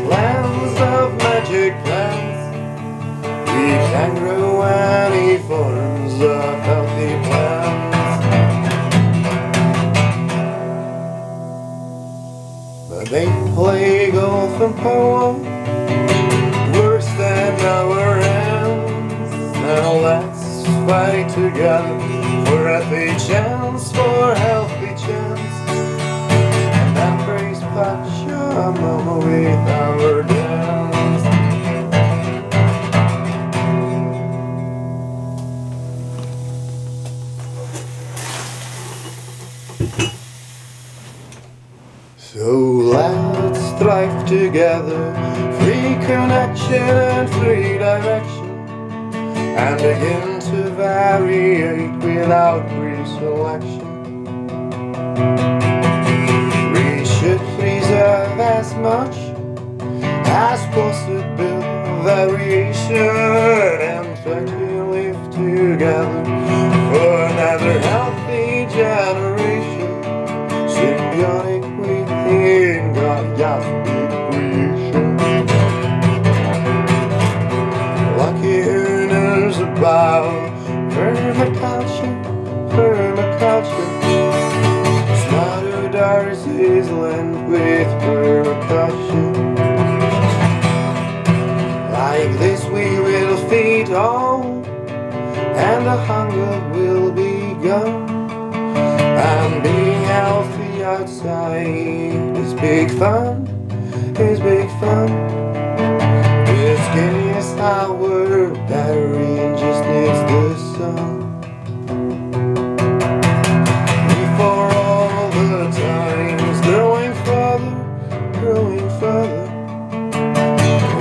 magic of magic lands. We can grow any forms of healthy plants. But they play golf and polo worse than our ends. Now let's fight together for healthy chance, for So let's strive together, free connection and free direction, and begin to variate without pre-selection. We should preserve as much as possible variation and try to live together for another about permaculture, permaculture. Smarter Darcy's land with percussion. Like this we will feed all, and the hunger will be gone. And being healthy outside is big fun, is big our battery just needs the sun. All the times growing further, growing further.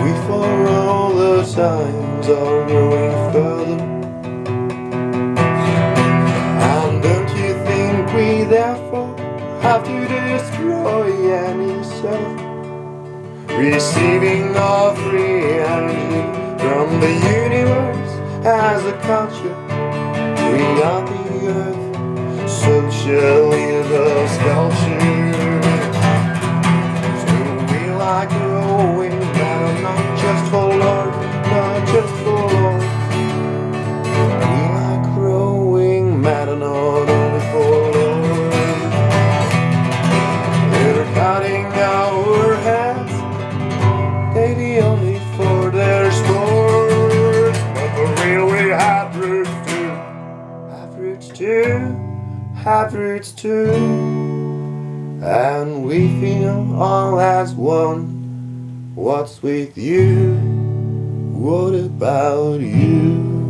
We for all the times are growing further. And don't you think we therefore have to destroy any self? Receiving all free energy from the universe as a culture. We are the earth, socially the sculpture. Have roots too. And we feel all as one. What's with you? What about you?